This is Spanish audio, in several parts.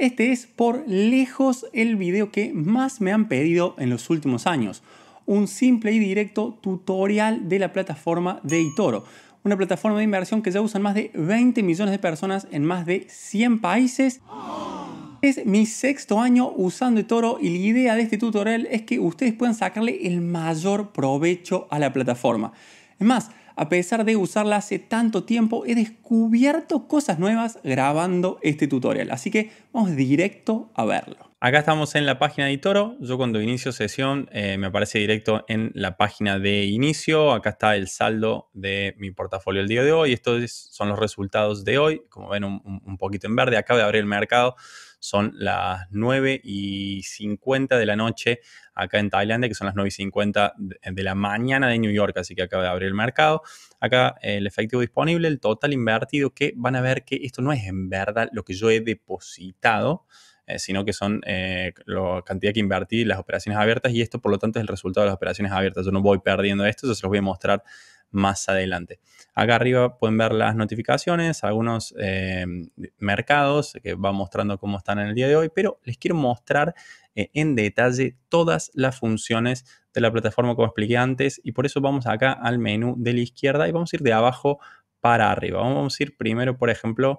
Este es por lejos el video que más me han pedido en los últimos años. Un simple y directo tutorial de la plataforma de eToro. Una plataforma de inversión que ya usan más de 20 millones de personas en más de 100 países. Es mi sexto año usando eToro y la idea de este tutorial es que ustedes puedan sacarle el mayor provecho a la plataforma. Es más, a pesar de usarla hace tanto tiempo, he descubierto cosas nuevas grabando este tutorial. Así que vamos directo a verlo. Acá estamos en la página de Toro. Yo cuando inicio sesión eh, me aparece directo en la página de inicio. Acá está el saldo de mi portafolio el día de hoy. Estos son los resultados de hoy. Como ven un, un poquito en verde. Acaba de abrir el mercado. Son las 9 y 50 de la noche acá en Tailandia, que son las 9 y 50 de la mañana de New York, así que acaba de abrir el mercado. Acá el efectivo disponible, el total invertido, que van a ver que esto no es en verdad lo que yo he depositado, eh, sino que son eh, la cantidad que invertí, las operaciones abiertas, y esto por lo tanto es el resultado de las operaciones abiertas. Yo no voy perdiendo esto, eso se los voy a mostrar más adelante. Acá arriba pueden ver las notificaciones, algunos eh, mercados que van mostrando cómo están en el día de hoy, pero les quiero mostrar eh, en detalle todas las funciones de la plataforma como expliqué antes y por eso vamos acá al menú de la izquierda y vamos a ir de abajo para arriba. Vamos a ir primero, por ejemplo,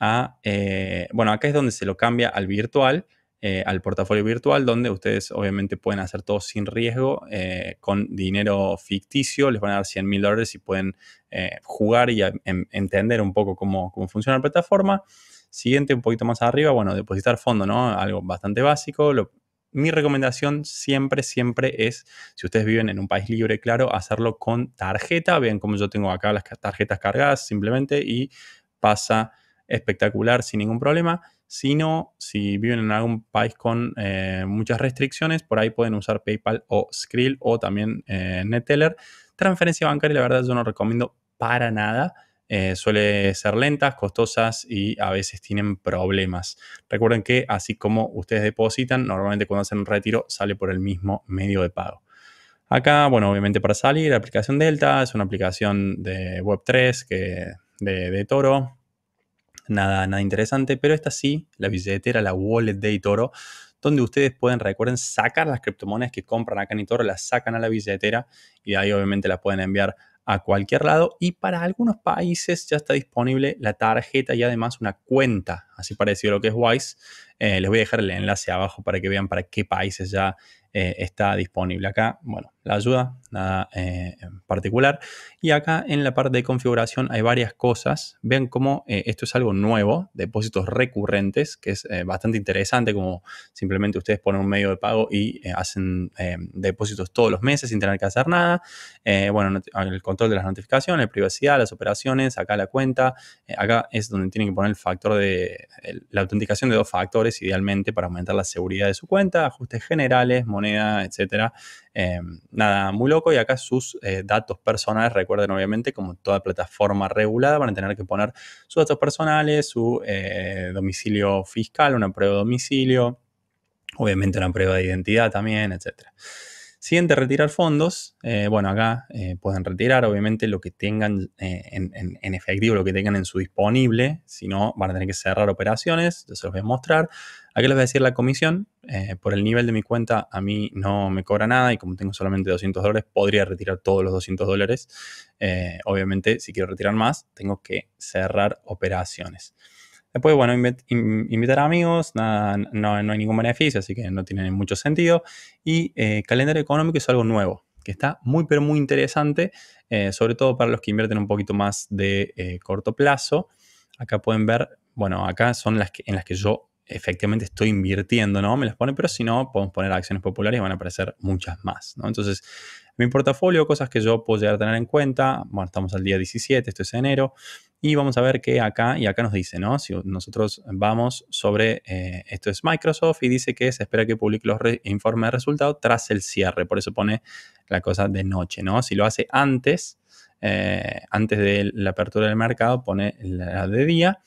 a, eh, bueno, acá es donde se lo cambia al virtual eh, al portafolio virtual, donde ustedes obviamente pueden hacer todo sin riesgo, eh, con dinero ficticio, les van a dar 100 mil dólares y pueden eh, jugar y entender un poco cómo, funciona la plataforma. Siguiente, un poquito más arriba, bueno, depositar fondo, ¿no? Algo bastante básico. mi recomendación siempre, siempre es, si ustedes viven en un país libre, claro, hacerlo con tarjeta. Vean cómo yo tengo acá las tarjetas cargadas simplemente y pasa espectacular sin ningún problema sino si viven en algún país con eh, muchas restricciones, por ahí pueden usar PayPal o Skrill o también eh, Neteller. Transferencia bancaria, la verdad, yo no recomiendo para nada. Eh, suele ser lentas, costosas y a veces tienen problemas. Recuerden que así como ustedes depositan, normalmente cuando hacen un retiro sale por el mismo medio de pago. Acá, bueno, obviamente para salir, la aplicación Delta es una aplicación de Web3 que, de, de Toro nada, nada interesante, pero esta sí, la billetera, la wallet de eToro, donde ustedes pueden, recuerden, sacar las criptomonedas que compran acá en eToro, las sacan a la billetera y ahí obviamente las pueden enviar a cualquier lado y para algunos países ya está disponible la tarjeta y además una cuenta, así parecido a lo que es Wise. Eh, les voy a dejar el enlace abajo para que vean para qué países ya eh, está disponible. Acá, bueno, la ayuda, nada eh, en particular. Y acá en la parte de configuración hay varias cosas. Vean cómo eh, esto es algo nuevo, depósitos recurrentes, que es bastante interesante, como simplemente ustedes ponen un medio de pago y hacen depósitos todos los meses sin tener que hacer nada. bueno, el control de las notificaciones, privacidad, las operaciones, acá la cuenta. acá es donde tienen que poner el factor de la autenticación de dos factores, idealmente para aumentar la seguridad de su cuenta, ajustes generales, moneda, etcétera. Nada muy loco y acá sus eh, datos personales, recuerden obviamente como toda plataforma regulada van a tener que poner sus datos personales, su eh, domicilio fiscal, una prueba de domicilio, obviamente una prueba de identidad también, etcétera. Siguiente, retirar fondos. Eh, bueno, acá eh, pueden retirar obviamente lo que tengan eh, en, efectivo, lo que tengan en su disponible. Si no, van a tener que cerrar operaciones. Yo se los voy a mostrar. Aquí les voy a decir la comisión. por el nivel de mi cuenta, a mí no me cobra nada y como tengo solamente 200 dólares, podría retirar todos los 200 dólares. obviamente, si quiero retirar más, tengo que cerrar operaciones. Después, bueno, invitar a amigos, nada, no, hay ningún beneficio, así que no tiene mucho sentido. Y eh, calendario económico es algo nuevo, que está muy, pero muy interesante, eh, sobre todo para los que invierten un poquito más de eh, corto plazo. Acá pueden ver, bueno, acá son las que, en las que yo efectivamente estoy invirtiendo, ¿no? Me las pone, pero si no, podemos poner acciones populares y van a aparecer muchas más, ¿no? Entonces, mi portafolio, cosas que yo puedo llegar a tener en cuenta. Bueno, estamos al día 17, esto es enero. Y vamos a ver que acá, y acá nos dice, ¿no? Si nosotros vamos sobre, eh, esto es Microsoft y dice que se espera que publique los informes de resultados tras el cierre. Por eso pone la cosa de noche, ¿no? Si lo hace antes, eh, antes de la apertura del mercado, pone la de día.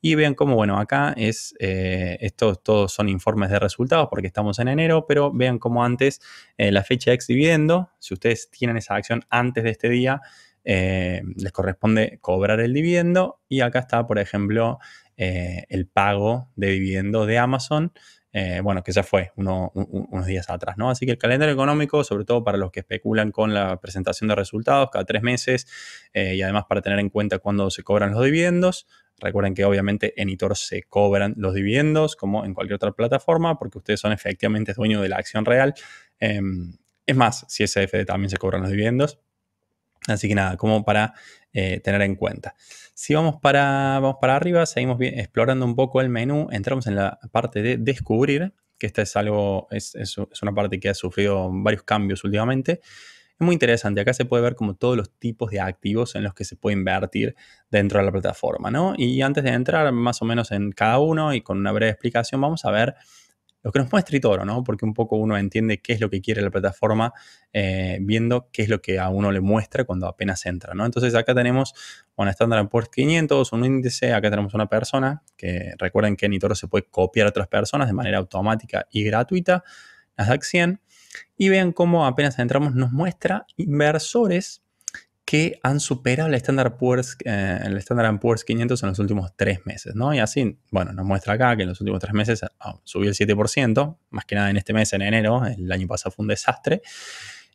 Y vean cómo, bueno, acá es, eh, estos todos son informes de resultados porque estamos en enero, pero vean cómo antes la fecha ex dividendo, si ustedes tienen esa acción antes de este día, eh, les corresponde cobrar el dividendo y acá está, por ejemplo, eh, el pago de dividendos de Amazon. Eh, bueno, que ya fue unos días atrás, ¿no? Así que el calendario económico, sobre todo para los que especulan con la presentación de resultados cada tres meses y además para tener en cuenta cuándo se cobran los dividendos, Recuerden que obviamente en Itor se cobran los dividendos como en cualquier otra plataforma porque ustedes son efectivamente dueños de la acción real. Em, es más, si CSFD también se cobran los dividendos. Así que nada, como para eh, tener en cuenta. Si vamos para, vamos para arriba, seguimos explorando un poco el menú, entramos en la parte de descubrir, que esta es algo, es, es una parte que ha sufrido varios cambios últimamente. Es muy interesante. Acá se puede ver como todos los tipos de activos en los que se puede invertir dentro de la plataforma, ¿no? Y antes de entrar más o menos en cada uno y con una breve explicación, vamos a ver lo que nos muestra Toro, ¿no? Porque un poco uno entiende qué es lo que quiere la plataforma eh, viendo qué es lo que a uno le muestra cuando apenas entra, ¿no? Entonces acá tenemos una Standard Poor's 500, un índice, acá tenemos una persona, que recuerden que en Toro se puede copiar a otras personas de manera automática y gratuita, Nasdaq 100, y vean cómo apenas entramos nos muestra inversores que han superado el Standard Poor's, eh, el Standard Poor's 500 en los últimos tres meses, ¿no? Y así, bueno, nos muestra acá que en los últimos tres meses ah, subió el 7%, más que nada en este mes, en enero, el año pasado fue un desastre.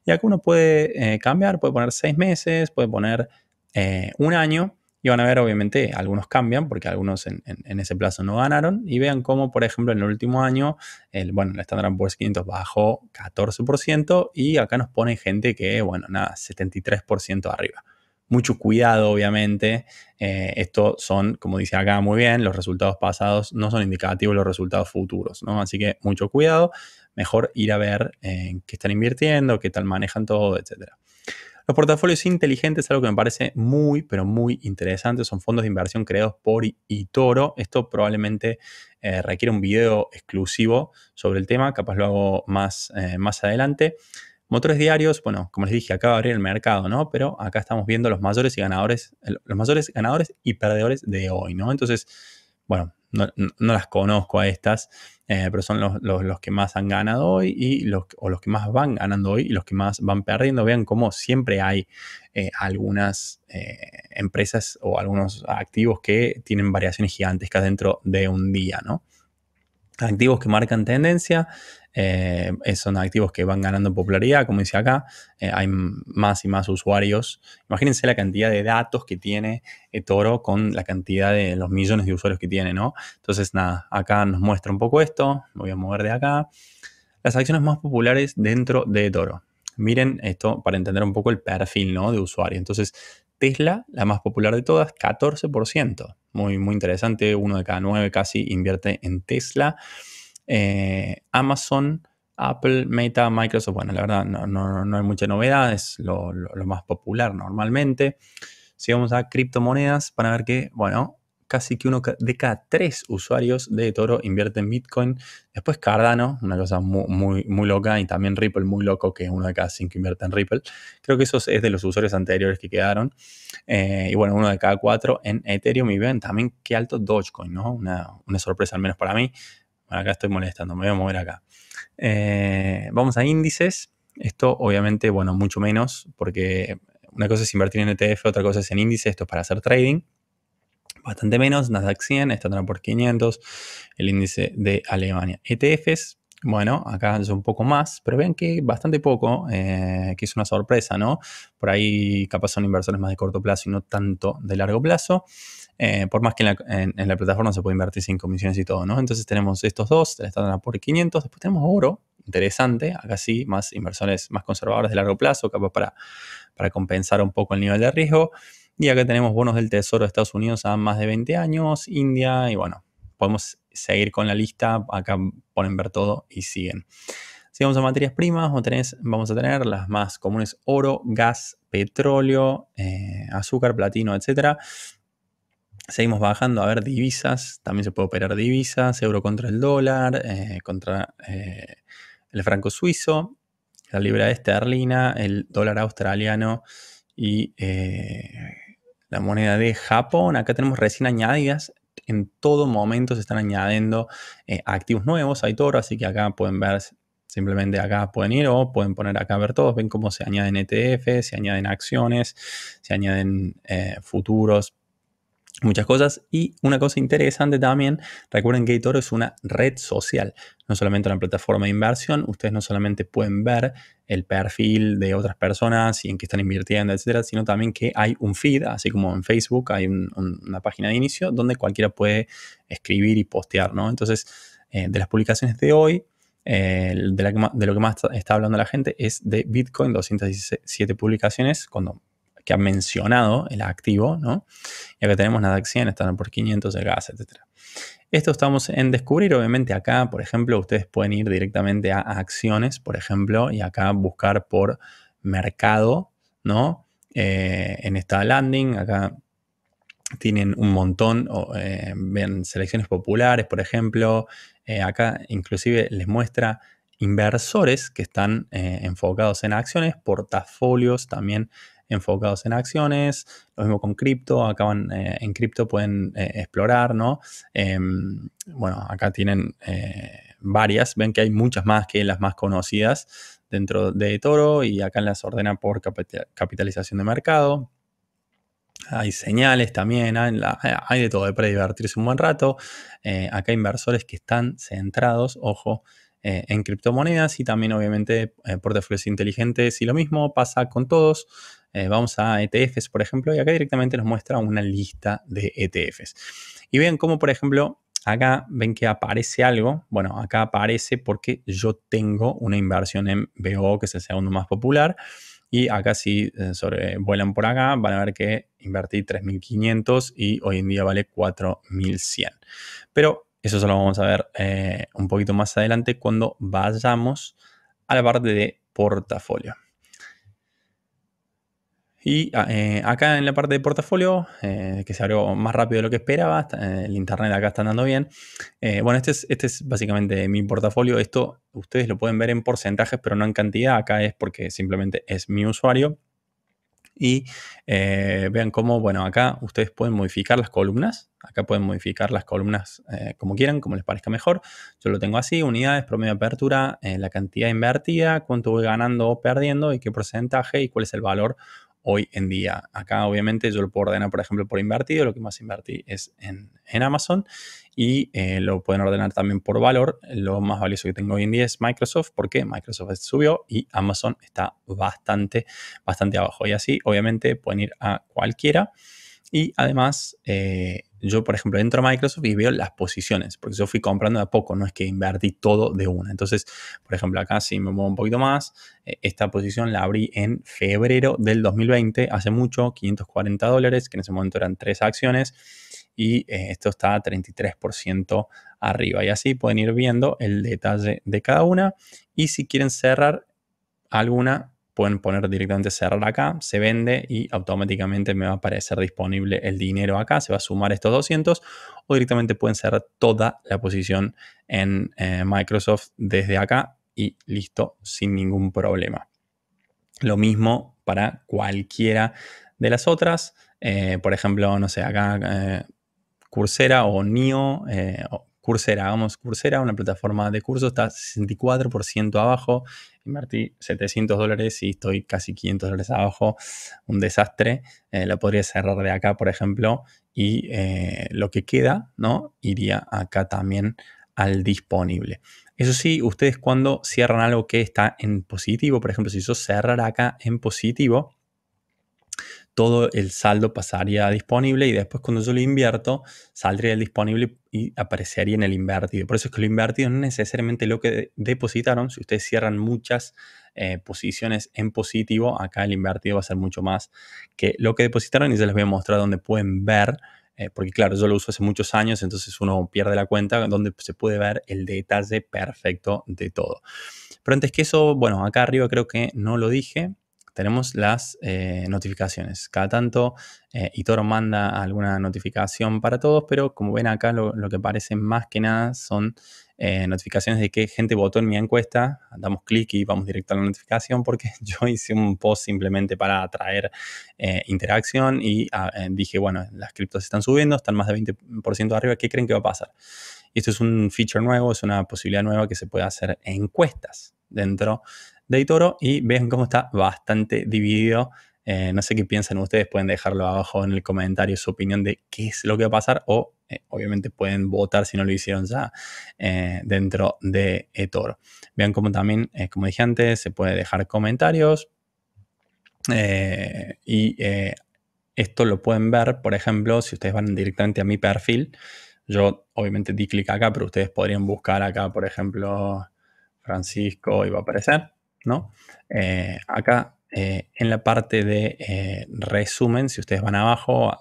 Y acá uno puede eh, cambiar, puede poner seis meses, puede poner eh, un año, y van a ver, obviamente, algunos cambian porque algunos en, ese plazo no ganaron. Y vean cómo, por ejemplo, en el último año, el, bueno, el Standard Poor's 500 bajó 14% y acá nos pone gente que, bueno, nada, 73% arriba. Mucho cuidado, obviamente. Eh, estos son, como dice acá muy bien, los resultados pasados no son indicativos los resultados futuros, ¿no? Así que mucho cuidado. Mejor ir a ver en qué están invirtiendo, qué tal manejan todo, etcétera. Los portafolios inteligentes es algo que me parece muy, pero muy interesante. Son fondos de inversión creados por eToro. Esto probablemente eh, requiere un video exclusivo sobre el tema. Capaz lo hago más, eh, más adelante. Motores diarios, bueno, como les dije, acaba de abrir el mercado, ¿no? Pero acá estamos viendo los mayores y ganadores, los mayores ganadores y perdedores de hoy, ¿no? Entonces, bueno, no, las conozco a estas, eh, pero son los, que más han ganado hoy y los, o los que más van ganando hoy y los que más van perdiendo. Vean cómo siempre hay eh, algunas eh, empresas o algunos activos que tienen variaciones gigantescas dentro de un día, ¿no? Activos que marcan tendencia, eh, son activos que van ganando popularidad, como dice acá, eh, hay más y más usuarios. Imagínense la cantidad de datos que tiene Toro con la cantidad de los millones de usuarios que tiene, ¿no? Entonces, nada, acá nos muestra un poco esto, voy a mover de acá. Las acciones más populares dentro de Toro. Miren esto para entender un poco el perfil ¿no? de usuario. Entonces, Tesla, la más popular de todas, 14%. Muy, muy interesante, uno de cada nueve casi invierte en Tesla. Eh, Amazon, Apple, Meta, Microsoft, bueno, la verdad no, hay mucha novedad, es lo, más popular normalmente. Si vamos a criptomonedas, van a ver que, bueno, casi que uno de cada tres usuarios de Toro invierte en Bitcoin. Después Cardano, una cosa muy, muy, loca, y también Ripple, muy loco, que uno de cada cinco invierte en Ripple. Creo que eso es de los usuarios anteriores que quedaron. Eh, y bueno, uno de cada cuatro en Ethereum. Y ven también qué alto Dogecoin, ¿no? Una, una sorpresa al menos para mí. Bueno, acá estoy molestando, me voy a mover acá. Eh, vamos a índices. Esto obviamente, bueno, mucho menos, porque una cosa es invertir en ETF, otra cosa es en índices, esto es para hacer trading. Bastante menos, Nasdaq 100, Standard por 500, el índice de Alemania. ETFs, bueno, acá es un poco más, pero ven que bastante poco, eh, que es una sorpresa, ¿no? Por ahí capaz son inversores más de corto plazo y no tanto de largo plazo. Eh, por más que en la, plataforma se puede invertir sin comisiones y todo, ¿no? Entonces tenemos estos dos, el Standard por 500, después tenemos oro, interesante, acá sí, más inversores más conservadores de largo plazo, capaz para, para compensar un poco el nivel de riesgo. Y acá tenemos bonos del Tesoro de Estados Unidos a más de 20 años, India, y bueno, podemos seguir con la lista, acá ponen ver todo y siguen. Si vamos a materias primas, vamos a tener las más comunes oro, gas, petróleo, eh, azúcar, platino, etcétera. Seguimos bajando, a ver, divisas, también se puede operar divisas, euro contra el dólar, eh, contra eh, el franco suizo, la libra esterlina, el dólar australiano y la moneda de Japón. Acá tenemos recién añadidas, en todo momento se están añadiendo activos nuevos, hay toro, así que acá pueden ver, simplemente acá pueden ir o pueden poner acá a ver todos, ven cómo se añaden ETF, se añaden acciones, se añaden futuros, muchas cosas. Y una cosa interesante también, recuerden que eToro es una red social, no solamente una plataforma de inversión. Ustedes no solamente pueden ver el perfil de otras personas y en qué están invirtiendo, etcétera, sino también que hay un feed, así como en Facebook hay una página de inicio donde cualquiera puede escribir y postear, ¿no? Entonces, eh, de las publicaciones de hoy, de, de, lo que más está hablando la gente es de Bitcoin, 217 publicaciones, cuando que han mencionado el activo, ¿no? Y acá tenemos Nasdaq 100, están por 500 de gas, etc. Esto estamos en descubrir, obviamente acá, por ejemplo, ustedes pueden ir directamente a acciones, por ejemplo, y acá buscar por mercado, ¿no? Eh, en esta landing, acá tienen un montón, eh, ven selecciones populares, por ejemplo, eh, acá inclusive les muestra inversores que están enfocados en acciones, portafolios también enfocados en acciones, lo mismo con cripto, acaban eh, en cripto pueden eh, explorar, ¿no? Em, bueno, acá tienen eh, varias, ven que hay muchas más que las más conocidas dentro de Toro y acá las ordena por capitalización de mercado. Hay señales también, hay, de todo, para divertirse un buen rato. acá hay inversores que están centrados, ojo, en criptomonedas y también obviamente portafolios inteligentes y lo mismo pasa con todos. Eh, vamos a ETFs, por ejemplo, y acá directamente nos muestra una lista de ETFs. Y vean cómo, por ejemplo, acá ven que aparece algo. Bueno, acá aparece porque yo tengo una inversión en BO, que es el segundo más popular. Y acá si eh, sobre, vuelan por acá, van a ver que invertí 3.500 y hoy en día vale 4.100. Pero eso solo vamos a ver eh, un poquito más adelante cuando vayamos a la parte de portafolio. Y ah, eh, acá en la parte de portafolio, eh, que se abrió más rápido de lo que esperaba, eh, el internet acá está andando bien. bueno, este es, este es básicamente mi portafolio. Esto ustedes lo pueden ver en porcentajes, pero no en cantidad. Acá es porque simplemente es mi usuario. Y vean cómo, bueno, acá ustedes pueden modificar las columnas. Acá pueden modificar las columnas como quieran, como les parezca mejor. Yo lo tengo así, unidades, promedio de apertura, la cantidad invertida, cuánto voy ganando o perdiendo y qué porcentaje y cuál es el valor hoy en día. Acá obviamente yo lo puedo ordenar, por ejemplo, por invertido. Lo que más invertí es en, Amazon y eh, lo pueden ordenar también por valor. Lo más valioso que tengo hoy en día es Microsoft porque Microsoft subió y Amazon está bastante, bastante abajo. Y así, obviamente, pueden ir a cualquiera. Y además, eh, yo, por ejemplo, entro a Microsoft y veo las posiciones, porque yo fui comprando de a poco, no es que invertí todo de una. Entonces, por ejemplo, acá si me muevo un poquito más, eh, esta posición la abrí en febrero del 2020, hace mucho, 540 dólares, que en ese momento eran tres acciones, y eh, esto está a 33% arriba. Y así pueden ir viendo el detalle de cada una. Y si quieren cerrar alguna, pueden poner directamente cerrar acá, se vende y automáticamente me va a aparecer disponible el dinero acá, se va a sumar estos 200 o directamente pueden cerrar toda la posición en eh, Microsoft desde acá y listo, sin ningún problema. Lo mismo para cualquiera de las otras, eh, por ejemplo, no sé, acá eh, Coursera o NIO, Coursera, vamos, Coursera, una plataforma de cursos, está 64% abajo. Invertí 700 dólares y estoy casi 500 dólares abajo. Un desastre. Eh, la podría cerrar de acá, por ejemplo, y eh, lo que queda, ¿no? Iría acá también al disponible. Eso sí, ustedes cuando cierran algo que está en positivo, por ejemplo, si yo cerrara acá en positivo, todo el saldo pasaría disponible y después cuando yo lo invierto saldría el disponible y aparecería en el invertido. Por eso es que lo invertido no es necesariamente lo que depositaron. Si ustedes cierran muchas eh, posiciones en positivo, acá el invertido va a ser mucho más que lo que depositaron y ya les voy a mostrar donde pueden ver. Eh, porque claro, yo lo uso hace muchos años, entonces uno pierde la cuenta donde se puede ver el detalle perfecto de todo. Pero antes que eso, bueno, acá arriba creo que no lo dije, tenemos las eh, notificaciones. Cada tanto eh, Itoro manda alguna notificación para todos, pero como ven acá lo, que parece más que nada son eh, notificaciones de que gente votó en mi encuesta. Damos clic y vamos directo a la notificación porque yo hice un post simplemente para atraer interacción y ah, dije, bueno, las criptos están subiendo, están más de 20% arriba, ¿qué creen que va a pasar? Esto es un feature nuevo, es una posibilidad nueva que se puede hacer encuestas dentro de Toro y ven cómo está bastante dividido Eh, no sé qué piensan ustedes, pueden dejarlo abajo en el comentario su opinión de qué es lo que va a pasar o eh, obviamente pueden votar si no lo hicieron ya eh, dentro de eToro. Vean cómo también, como dije antes, se puede dejar comentarios y esto lo pueden ver, por ejemplo, si ustedes van directamente a mi perfil. Yo obviamente di clic acá, pero ustedes podrían buscar acá, por ejemplo, Francisco y va a aparecer, ¿no? acá eh, en la parte de eh, resumen, si ustedes van abajo,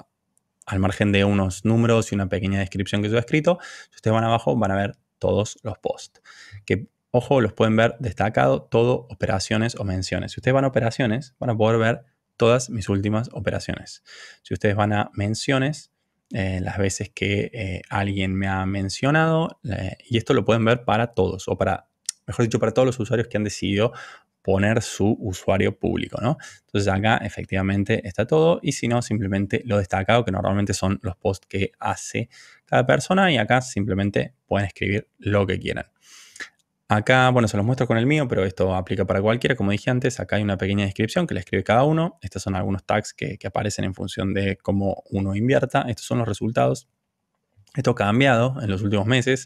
al margen de unos números y una pequeña descripción que yo he escrito, si ustedes van abajo van a ver todos los posts. Que, ojo, los pueden ver destacado todo operaciones o menciones. Si ustedes van a operaciones, van a poder ver todas mis últimas operaciones. Si ustedes van a menciones, eh, las veces que alguien me ha mencionado, y esto lo pueden ver para todos, o para, mejor dicho, para todos los usuarios que han decidido poner su usuario público, ¿no? Entonces acá efectivamente está todo y si no, simplemente lo destacado, que normalmente son los posts que hace cada persona y acá simplemente pueden escribir lo que quieran. Acá, bueno, se los muestro con el mío, pero esto aplica para cualquiera. Como dije antes, acá hay una pequeña descripción que le escribe cada uno. Estos son algunos tags que, que aparecen en función de cómo uno invierta. Estos son los resultados esto ha cambiado en los últimos meses,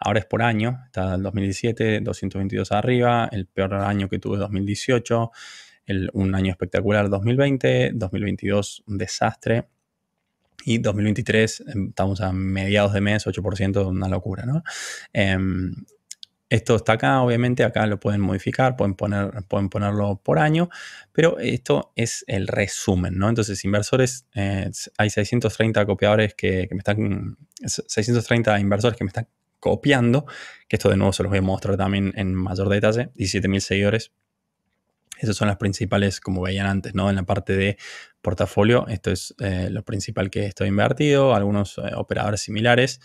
ahora es por año, está el 2017, 222 arriba, el peor año que tuve 2018, un año espectacular 2020, 2022 un desastre y 2023 em, estamos a mediados de mes, 8%, una locura, ¿no? Em, esto está acá, obviamente, acá lo pueden modificar, pueden, poner, pueden ponerlo por año, pero esto es el resumen, ¿no? Entonces, inversores, eh, hay 630 copiadores que, me están, 630 inversores que me están copiando, que esto de nuevo se los voy a mostrar también en mayor detalle, 17.000 seguidores. Esas son las principales, como veían antes, ¿no? En la parte de portafolio, esto es eh, lo principal que estoy invertido, algunos eh, operadores similares.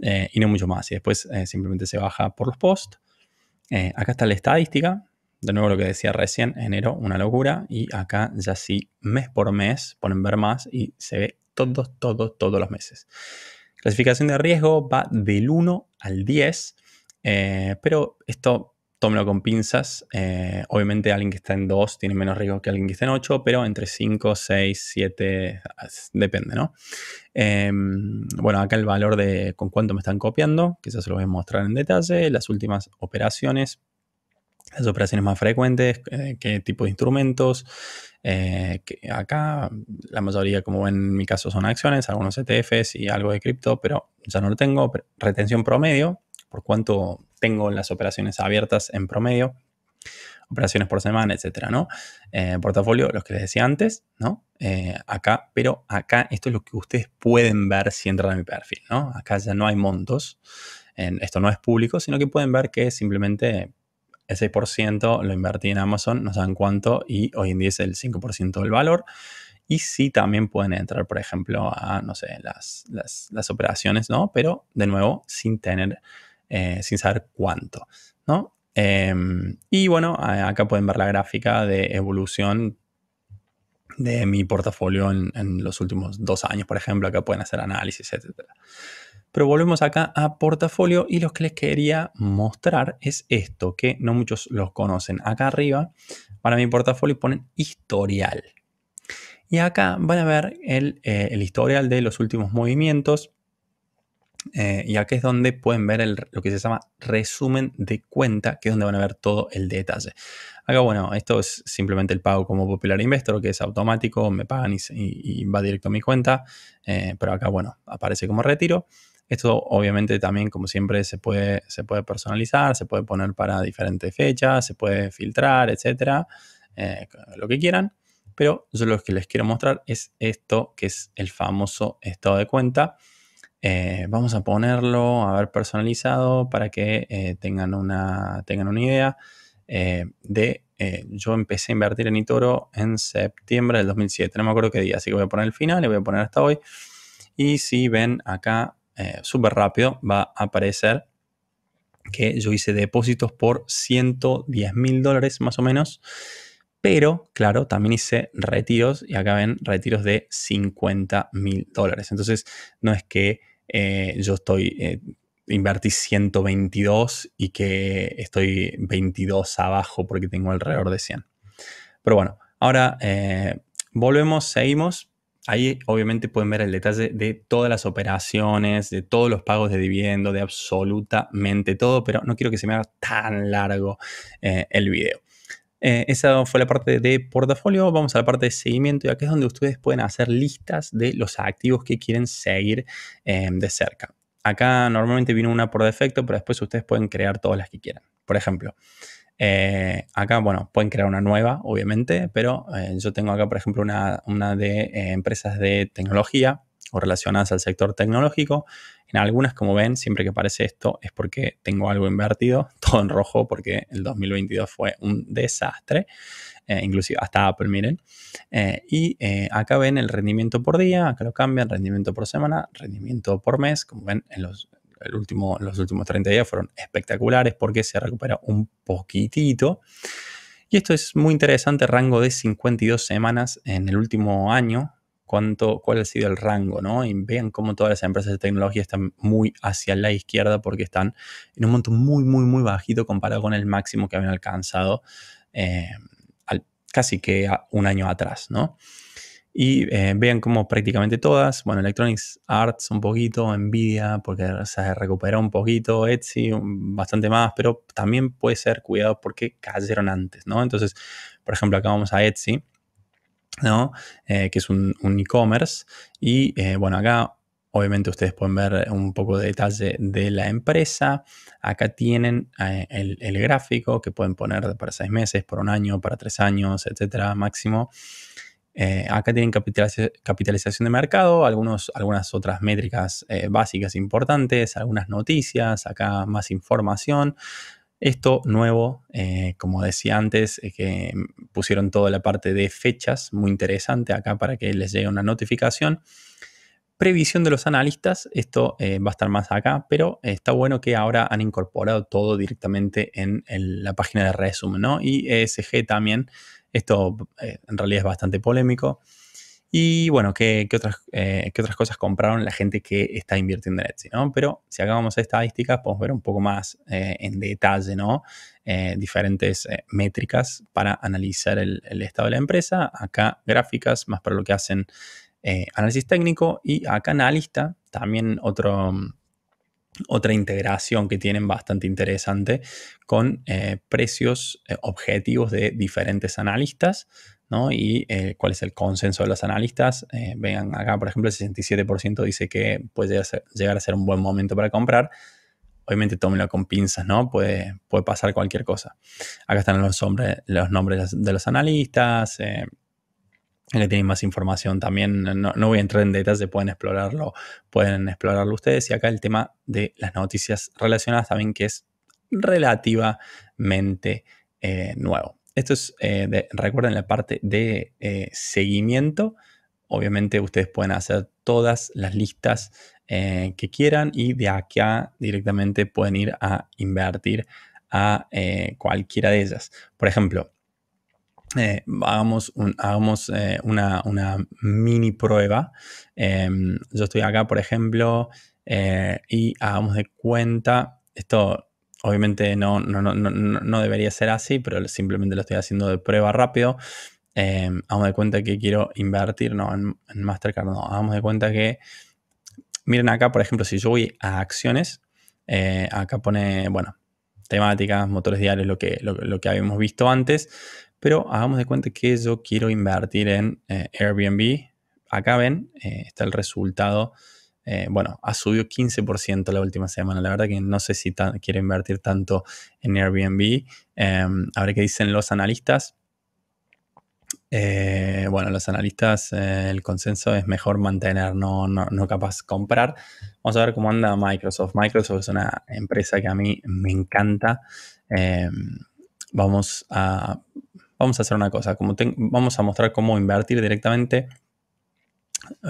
Eh, y no mucho más. Y después eh, simplemente se baja por los posts. Eh, acá está la estadística. De nuevo lo que decía recién, enero, una locura. Y acá ya sí, mes por mes, ponen ver más y se ve todos, todos, todos los meses. Clasificación de riesgo va del 1 al 10. pero esto tómelo con pinzas. Eh, obviamente alguien que está en 2 tiene menos riesgo que alguien que está en 8, pero entre 5, 6, 7, depende, ¿no? Em, bueno, acá el valor de con cuánto me están copiando, eso se lo voy a mostrar en detalle. Las últimas operaciones, las operaciones más frecuentes, eh, qué tipo de instrumentos. Eh, que acá la mayoría, como en mi caso, son acciones, algunos ETFs y algo de cripto, pero ya no lo tengo. Retención promedio, por cuánto tengo las operaciones abiertas en promedio, operaciones por semana, etcétera, ¿no? Eh, portafolio, los que les decía antes, ¿no? Eh, acá, pero acá esto es lo que ustedes pueden ver si entran a mi perfil, ¿no? Acá ya no hay montos, esto no es público, sino que pueden ver que simplemente el 6% lo invertí en Amazon, no saben cuánto, y hoy en día es el 5% del valor. Y sí también pueden entrar, por ejemplo, a, no sé, las, las operaciones, ¿no? Pero de nuevo, sin tener eh, sin saber cuánto, ¿no? Em, y bueno, acá pueden ver la gráfica de evolución de mi portafolio en, los últimos dos años, por ejemplo. Acá pueden hacer análisis, etc. Pero volvemos acá a portafolio y lo que les quería mostrar es esto, que no muchos los conocen. Acá arriba, para mi portafolio ponen historial. Y acá van a ver el, eh, el historial de los últimos movimientos eh, y aquí es donde pueden ver lo que se llama resumen de cuenta, que es donde van a ver todo el detalle. Acá, bueno, esto es simplemente el pago como Popular Investor, que es automático, me pagan y, va directo a mi cuenta, eh, pero acá, bueno, aparece como retiro. Esto obviamente también, como siempre, se puede, se puede personalizar, se puede poner para diferentes fechas, se puede filtrar, etcétera, eh, lo que quieran. Pero yo lo que les quiero mostrar es esto, que es el famoso estado de cuenta eh, vamos a ponerlo, a ver, personalizado para que eh, tengan, una, tengan una idea eh, de... yo empecé a invertir en Itoro en septiembre del 2007, no me acuerdo qué día, así que voy a poner el final, le voy a poner hasta hoy. Y si ven acá, súper rápido, va a aparecer que yo hice depósitos por 110 mil dólares más o menos. Pero, claro, también hice retiros y acá ven retiros de 50 mil dólares. Entonces, no es que eh, yo estoy, eh, invertí 122 y que estoy 22 abajo porque tengo alrededor de 100. Pero bueno, Ahora, eh, volvemos, seguimos. Ahí obviamente pueden ver el detalle de todas las operaciones, de todos los pagos de dividendo, de absolutamente todo, pero no quiero que se me haga tan largo eh, el video. Eh, esa fue la parte de portafolio. Vamos a la parte de seguimiento y aquí es donde ustedes pueden hacer listas de los activos que quieren seguir de cerca. Acá normalmente viene una por defecto, pero después ustedes pueden crear todas las que quieran. Por ejemplo, eh, acá, bueno, pueden crear una nueva, obviamente, pero eh, yo tengo acá, por ejemplo, una, de eh, empresas de tecnología o relacionadas al sector tecnológico. En algunas, como ven, siempre que aparece esto es porque tengo algo invertido, todo en rojo, porque el 2022 fue un desastre. inclusive hasta Apple, miren. y acá ven el rendimiento por día, acá lo cambian, rendimiento por semana, rendimiento por mes, como ven en los, último, los últimos 30 días fueron espectaculares porque se recupera un poquitito. Y esto es muy interesante, rango de 52 semanas en el último año. Cuánto, ¿Cuál ha sido el rango? ¿no? Y vean cómo todas las empresas de tecnología están muy hacia la izquierda porque están en un monto muy, muy, muy bajito comparado con el máximo que habían alcanzado eh, casi que un año atrás. ¿no? Y eh, vean cómo prácticamente todas, bueno, Electronics Arts un poquito, Nvidia, porque se recuperó un poquito, Etsy bastante más, pero también puede ser cuidado porque cayeron antes, ¿no? Entonces, por ejemplo, acá vamos a Etsy, ¿no? Eh, que es un, e-commerce. Y eh, bueno, acá obviamente ustedes pueden ver un poco de detalle de la empresa. Acá tienen el, el, gráfico que pueden poner para seis meses, por un año, para tres años, etcétera, máximo. Eh, acá tienen capitalización de mercado, algunos, algunas otras métricas eh, básicas importantes, algunas noticias, acá más información. Esto nuevo, eh, como decía antes, es que pusieron toda la parte de fechas, muy interesante acá para que les llegue una notificación. Previsión de los analistas, esto va a estar más acá, pero está bueno que ahora han incorporado todo directamente en, la página de resumen, ¿no? Y ESG también esto eh, en realidad es bastante polémico. Y bueno, ¿qué, otras, eh, otras, cosas compraron la gente que está invirtiendo en Etsy? ¿no? Pero si hagamos estadísticas, podemos ver un poco más eh, en detalle ¿no? diferentes métricas para analizar el, el, estado de la empresa. Acá gráficas, más para lo que hacen análisis técnico. Y acá analista, también otro, otra integración que tienen bastante interesante con eh, precios eh, objetivos de diferentes analistas ¿no? y eh, cuál es el consenso de los analistas. vean acá, por ejemplo, el 67% dice que puede llegar a, ser, un buen momento para comprar. Obviamente tómenlo con pinzas, ¿no? Puede, puede pasar cualquier cosa. Acá están los, los nombres de los analistas, que tienen más información también. No, voy a entrar en detalles, pueden explorarlo, pueden explorarlo ustedes. Y acá el tema de las noticias relacionadas también que es relativamente eh, nuevo. Esto es, eh, recuerden la parte de eh, seguimiento. Obviamente ustedes pueden hacer todas las listas que quieran y de acá directamente pueden ir a invertir a cualquiera de ellas. Por ejemplo, eh, hagamos, eh, una, mini prueba. Em, yo estoy acá, por ejemplo, eh, y hagamos de cuenta, esto obviamente no, no, debería ser así, pero simplemente lo estoy haciendo de prueba rápido. Em, hagamos de cuenta que quiero invertir, no, en, Mastercard, no, hagamos de cuenta que, miren acá, por ejemplo, si yo voy a acciones, acá pone, bueno, temáticas, motores diarios, lo que, lo que habíamos visto antes, pero hagamos de cuenta que yo quiero invertir en eh, Airbnb. Acá ven, eh, está el resultado. Eh, bueno, ha subido 15% la última semana. La verdad que no sé si quiero invertir tanto en Airbnb. Em, a ver qué dicen los analistas. bueno, los analistas, el consenso es mejor mantener, no, no, no, capaz comprar. Vamos a ver cómo anda Microsoft. Microsoft es una empresa que a mí me encanta. Em, vamos a vamos a hacer una cosa, vamos a mostrar cómo invertir directamente.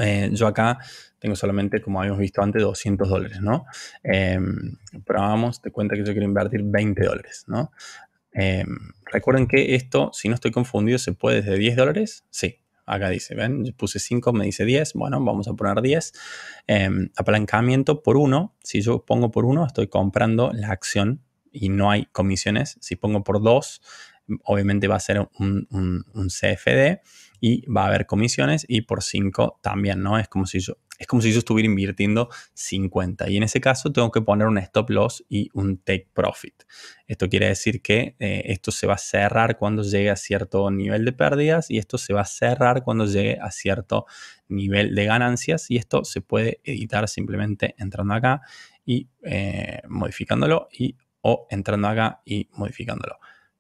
Eh, yo acá tengo solamente, como habíamos visto antes, 200 dólares, ¿no? Em, pero vamos, te cuenta que yo quiero invertir 20 dólares, ¿no? Em, recuerden que esto, si no estoy confundido, se puede desde 10 dólares. Sí, acá dice, ¿ven? Yo puse 5, me dice 10. Bueno, vamos a poner 10. Em, apalancamiento por 1. Si yo pongo por 1, estoy comprando la acción y no hay comisiones. Si pongo por 2, obviamente va a ser un, un CFD y va a haber comisiones y por 5 también, ¿no? Es como si yo es como si yo estuviera invirtiendo 50 y en ese caso tengo que poner un stop loss y un take profit. Esto quiere decir que eh, esto se va a cerrar cuando llegue a cierto nivel de pérdidas y esto se va a cerrar cuando llegue a cierto nivel de ganancias y esto se puede editar simplemente entrando acá y eh, modificándolo y o entrando acá y modificándolo.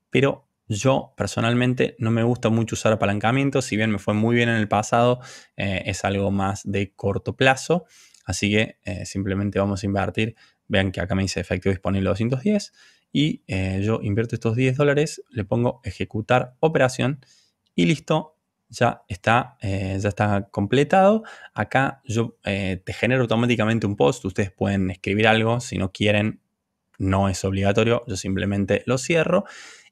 Pero yo personalmente no me gusta mucho usar apalancamiento, si bien me fue muy bien en el pasado, eh, es algo más de corto plazo, así que eh, simplemente vamos a invertir. Vean que acá me dice efectivo disponible 210 y eh, yo invierto estos 10 dólares, le pongo ejecutar operación y listo, ya está, ya está completado. Acá yo te genero automáticamente un post, ustedes pueden escribir algo, si no quieren, no es obligatorio, yo simplemente lo cierro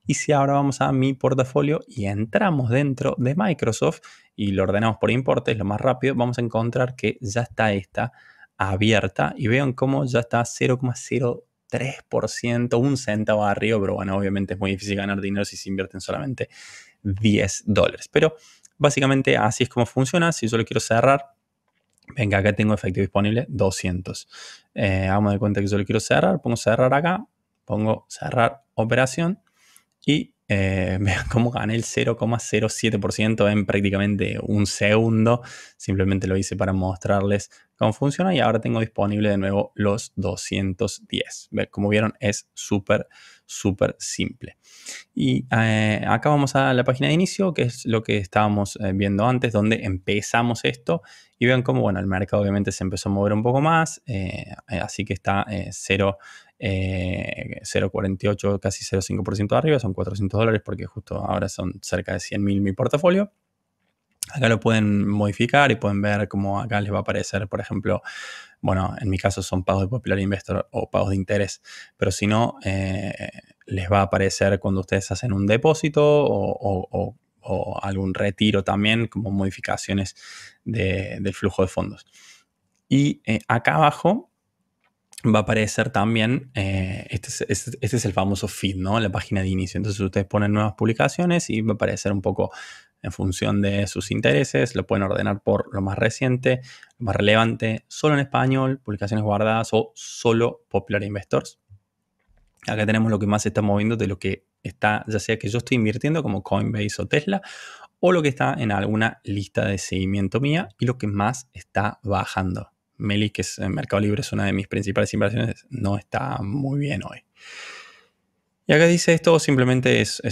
y si ahora vamos a mi portafolio y entramos dentro de Microsoft y lo ordenamos por importes, lo más rápido, vamos a encontrar que ya está esta abierta y vean cómo ya está 0,03%, un centavo arriba, pero bueno, obviamente es muy difícil ganar dinero si se invierten solamente 10 dólares. Pero básicamente así es como funciona. Si yo lo quiero cerrar, venga, acá tengo efectivo disponible 200. Eh, hagamos de cuenta que yo lo quiero cerrar, pongo cerrar acá, pongo cerrar operación y eh, vean cómo gané el 0,07% en prácticamente un segundo. Simplemente lo hice para mostrarles cómo funciona y ahora tengo disponible de nuevo los 210. Como vieron es súper, súper simple. Y eh, acá vamos a la página de inicio, que es lo que estábamos eh, viendo antes, donde empezamos esto. Y vean cómo, bueno, el mercado obviamente se empezó a mover un poco más, así que está 0 0,48, eh, casi 0,5% de arriba, son 400 dólares porque justo ahora son cerca de 100 mil mi portafolio. Acá lo pueden modificar y pueden ver cómo acá les va a aparecer, por ejemplo, bueno, en mi caso son pagos de Popular Investor o pagos de interés, pero si no, eh, les va a aparecer cuando ustedes hacen un depósito o, algún retiro también, como modificaciones del flujo de fondos. Y eh, acá abajo va a aparecer también, eh, este, es, este, es, el famoso feed, ¿no? La página de inicio. Entonces ustedes ponen nuevas publicaciones y va a aparecer un poco en función de sus intereses. Lo pueden ordenar por lo más reciente, lo más relevante, solo en español, publicaciones guardadas o solo Popular Investors. Acá tenemos lo que más se está moviendo de lo que está, ya sea que yo estoy invirtiendo como Coinbase o Tesla, o lo que está en alguna lista de seguimiento mía y lo que más está bajando. Meli, que es en Mercado Libre, es una de mis principales inversiones, no está muy bien hoy. Y acá dice esto simplemente es,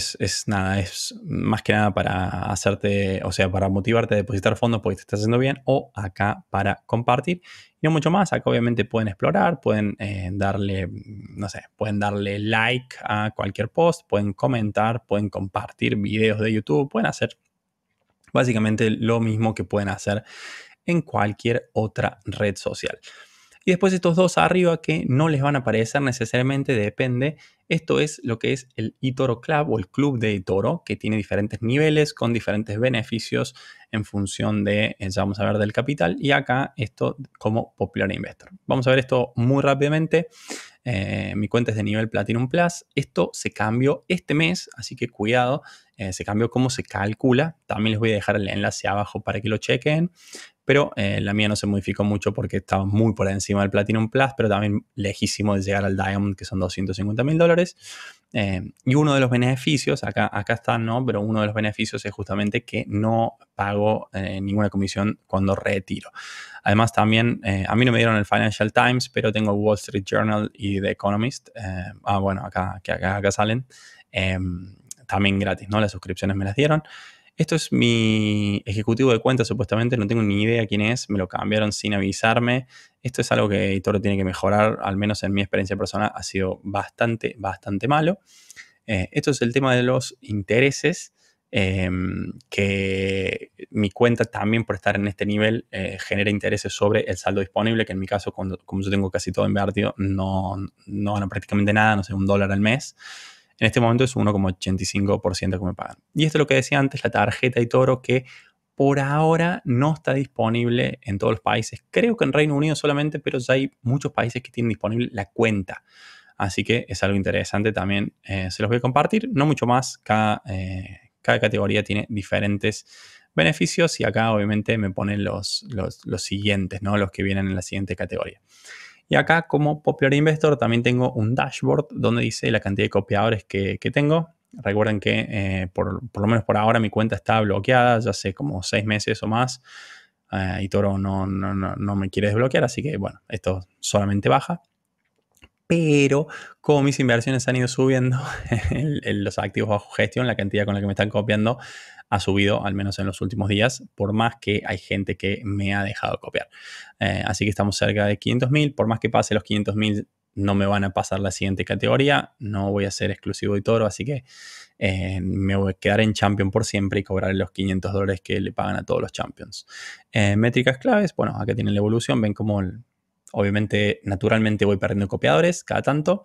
nada, es más que nada para hacerte, o sea, para motivarte a depositar fondos porque te está haciendo bien o acá para compartir. Y no mucho más, acá obviamente pueden explorar, pueden eh, darle, no sé, pueden darle like a cualquier post, pueden comentar, pueden compartir videos de YouTube, pueden hacer básicamente lo mismo que pueden hacer en cualquier otra red social. Y después estos dos arriba que no les van a aparecer necesariamente, depende. Esto es lo que es el eToro Club o el club de eToro, que tiene diferentes niveles con diferentes beneficios en función de, eh, ya vamos a ver, del capital. Y acá esto como Popular Investor. Vamos a ver esto muy rápidamente. Eh, mi cuenta es de nivel Platinum Plus. Esto se cambió este mes, así que cuidado. Eh, se cambió cómo se calcula. También les voy a dejar el enlace abajo para que lo chequen pero eh, la mía no se modificó mucho porque estaba muy por encima del Platinum Plus, pero también lejísimo de llegar al Diamond, que son 250 mil dólares. Eh, y uno de los beneficios, acá, acá está, ¿no? Pero uno de los beneficios es justamente que no pago eh, ninguna comisión cuando retiro. Además, también, a mí no me dieron el Financial Times, pero tengo Wall Street Journal y The Economist. ah, bueno, acá, acá, acá salen. también gratis, ¿no? Las suscripciones me las dieron. Esto es mi ejecutivo de cuenta, supuestamente, no tengo ni idea quién es, me lo cambiaron sin avisarme. Esto es algo que Toro tiene que mejorar, al menos en mi experiencia personal, ha sido bastante, bastante malo. Eh, esto es el tema de los intereses, em, que mi cuenta también por estar en este nivel eh, genera intereses sobre el saldo disponible, que en mi caso, cuando, como yo tengo casi todo invertido, no, no gano prácticamente nada, no sé, un dólar al mes. En este momento es 1,85% que me pagan. Y esto es lo que decía antes, la tarjeta y Toro que por ahora no está disponible en todos los países. Creo que en Reino Unido solamente, pero ya hay muchos países que tienen disponible la cuenta. Así que es algo interesante también. Eh, se los voy a compartir. No mucho más. Cada, eh, cada categoría tiene diferentes beneficios y acá obviamente me ponen los, los, siguientes, ¿no? los que vienen en la siguiente categoría. Y acá como Popular Investor también tengo un dashboard donde dice la cantidad de copiadores que, tengo. Recuerden que eh, por, lo menos por ahora mi cuenta está bloqueada, ya hace como seis meses o más. y Toro no, no, no, me quiere desbloquear, así que bueno, esto solamente baja pero como mis inversiones han ido subiendo, los activos bajo gestión, la cantidad con la que me están copiando ha subido, al menos en los últimos días, por más que hay gente que me ha dejado copiar. Eh, así que estamos cerca de 500.000, por más que pase los 500.000, no me van a pasar la siguiente categoría, no voy a ser exclusivo de Toro, así que eh, me voy a quedar en Champion por siempre y cobrar los 500 dólares que le pagan a todos los Champions. Eh, métricas claves, bueno, acá tienen la evolución, ven cómo Obviamente, naturalmente voy perdiendo copiadores cada tanto,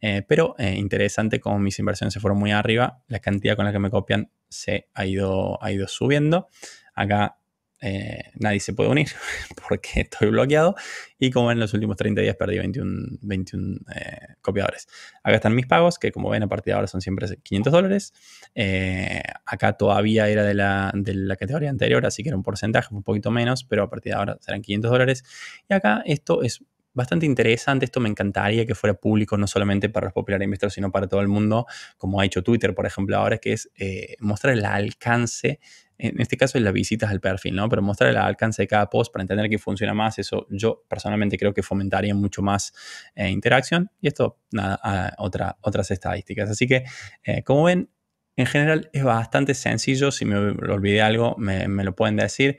eh, pero eh, interesante como mis inversiones se fueron muy arriba, la cantidad con la que me copian se ha ido, ha ido subiendo. Acá eh, nadie se puede unir porque estoy bloqueado y como en los últimos 30 días perdí 21, 21 eh, copiadores. Acá están mis pagos que como ven a partir de ahora son siempre 500 dólares. Eh, acá todavía era de la, de la, categoría anterior, así que era un porcentaje un poquito menos, pero a partir de ahora serán 500 dólares. Y acá esto es bastante interesante. Esto me encantaría que fuera público, no solamente para los populares investors, sino para todo el mundo, como ha hecho Twitter, por ejemplo, ahora, que es mostrar el alcance en este caso es las visitas al perfil, ¿no? Pero mostrar el alcance de cada post para entender que funciona más, eso yo personalmente creo que fomentaría mucho más eh, interacción. Y esto, nada, otra, otras estadísticas. Así que, eh, como ven, en general es bastante sencillo. Si me olvidé algo, me lo pueden decir.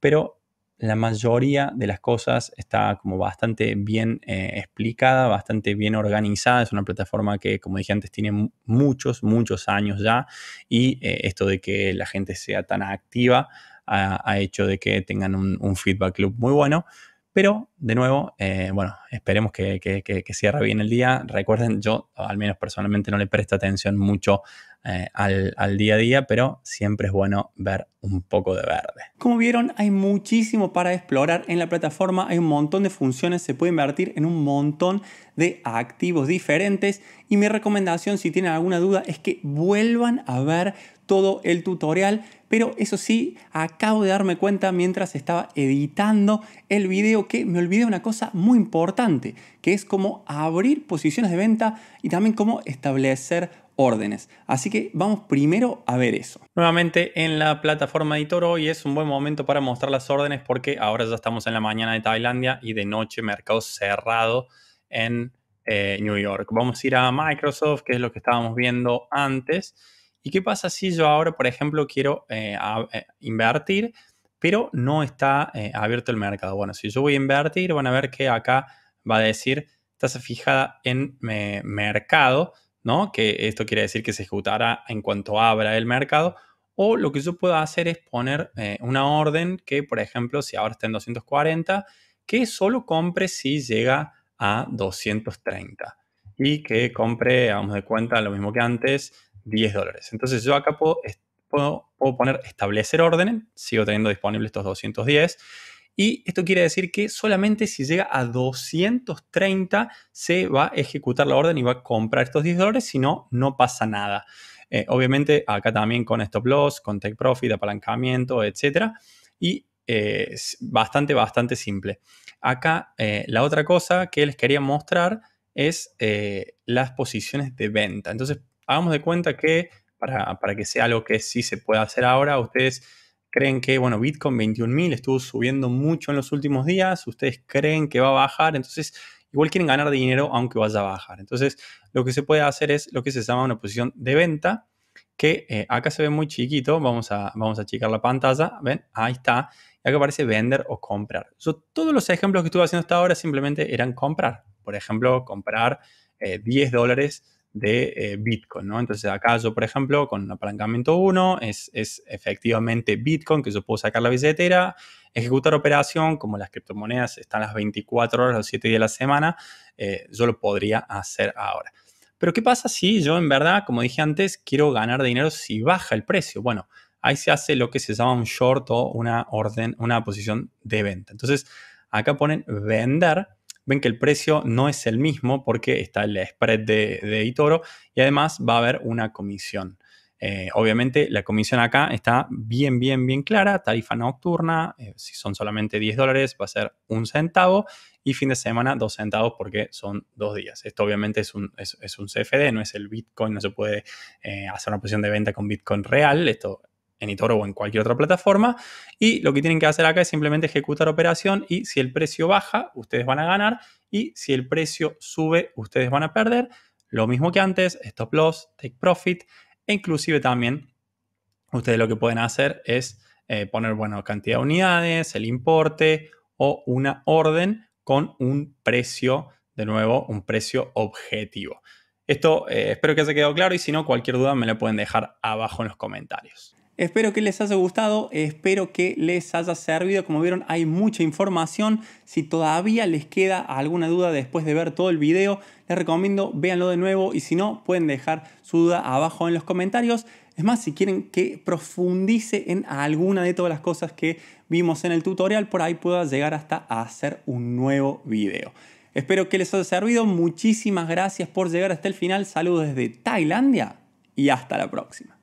Pero la mayoría de las cosas está como bastante bien eh, explicada, bastante bien organizada. Es una plataforma que, como dije antes, tiene muchos, muchos años ya. Y eh, esto de que la gente sea tan activa ha, hecho de que tengan un, feedback loop muy bueno. Pero, de nuevo, eh, bueno, esperemos que, que, cierre bien el día. Recuerden, yo al menos personalmente no le presto atención mucho eh, al, día a día, pero siempre es bueno ver un poco de verde. Como vieron, hay muchísimo para explorar en la plataforma, hay un montón de funciones, se puede invertir en un montón de activos diferentes. Y mi recomendación si tienen alguna duda es que vuelvan a ver todo el tutorial, pero eso sí, acabo de darme cuenta mientras estaba editando el video que me olvidé una cosa muy importante, que es cómo abrir posiciones de venta y también cómo establecer órdenes. Así que vamos primero a ver eso. Nuevamente en la plataforma de Toro y es un buen momento para mostrar las órdenes porque ahora ya estamos en la mañana de Tailandia y de noche mercado cerrado en eh, New York. Vamos a ir a Microsoft, que es lo que estábamos viendo antes. ¿Y qué pasa si yo ahora, por ejemplo, quiero eh, eh, invertir, pero no está abierto el mercado? Bueno, si yo voy a invertir, van a ver que acá va a decir tasa fijada en mercado que esto quiere decir que se ejecutará en cuanto abra el mercado. O lo que yo puedo hacer es poner eh, una orden que, por ejemplo, si ahora está en 240, que solo compre si llega a 230 y que compre, vamos de cuenta, lo mismo que antes, 10 dólares. Entonces yo acá puedo, puedo, puedo poner establecer orden, sigo teniendo disponible estos 210 y esto quiere decir que solamente si llega a 230 se va a ejecutar la orden y va a comprar estos 10 dólares, si no, no pasa nada. Eh, obviamente acá también con stop loss, con take profit, apalancamiento, etc. Y eh, bastante, bastante simple. Acá eh, la otra cosa que les quería mostrar es las posiciones de venta. Entonces, hagamos de cuenta que para, para que sea algo que sí se pueda hacer ahora, ustedes creen que, bueno, Bitcoin 21.000 estuvo subiendo mucho en los últimos días, ustedes creen que va a bajar, entonces igual quieren ganar dinero aunque vaya a bajar. Entonces, lo que se puede hacer es lo que se llama una posición de venta, que eh, acá se ve muy chiquito, vamos a, vamos a achicar la pantalla, ven, ahí está, y acá aparece vender o comprar. Yo, todos los ejemplos que estuve haciendo hasta ahora simplemente eran comprar. Por ejemplo, comprar 10 eh, dólares de eh, Bitcoin, ¿no? Entonces acá yo, por ejemplo, con apalancamiento 1 es, es, efectivamente Bitcoin que yo puedo sacar la billetera, ejecutar operación, como las criptomonedas están las 24 horas, los 7 días de la semana, eh, yo lo podría hacer ahora. Pero ¿qué pasa si yo en verdad, como dije antes, quiero ganar dinero si baja el precio? Bueno, ahí se hace lo que se llama un short o una orden, una posición de venta. Entonces, acá ponen vender ven que el precio no es el mismo porque está el spread de, de eToro y además va a haber una comisión. Eh, obviamente la comisión acá está bien, bien, bien clara. Tarifa nocturna, eh, si son solamente 10 dólares, va a ser un centavo. Y fin de semana, dos centavos porque son dos días. Esto obviamente es un, es, un CFD, no es el Bitcoin, no se puede eh, hacer una posición de venta con Bitcoin real. Esto en eToro o en cualquier otra plataforma. Y lo que tienen que hacer acá es simplemente ejecutar operación y si el precio baja, ustedes van a ganar. Y si el precio sube, ustedes van a perder. Lo mismo que antes, stop loss, take profit. E inclusive también ustedes lo que pueden hacer es eh, poner, bueno, cantidad de unidades, el importe o una orden con un precio, de nuevo, un precio objetivo. Esto eh, espero que haya quedado claro y si no, cualquier duda me la pueden dejar abajo en los comentarios. Espero que les haya gustado, espero que les haya servido. Como vieron, hay mucha información. Si todavía les queda alguna duda después de ver todo el video, les recomiendo véanlo de nuevo y si no, pueden dejar su duda abajo en los comentarios. Es más, si quieren que profundice en alguna de todas las cosas que vimos en el tutorial, por ahí pueda llegar hasta a hacer un nuevo video. Espero que les haya servido. Muchísimas gracias por llegar hasta el final. Saludos desde Tailandia y hasta la próxima.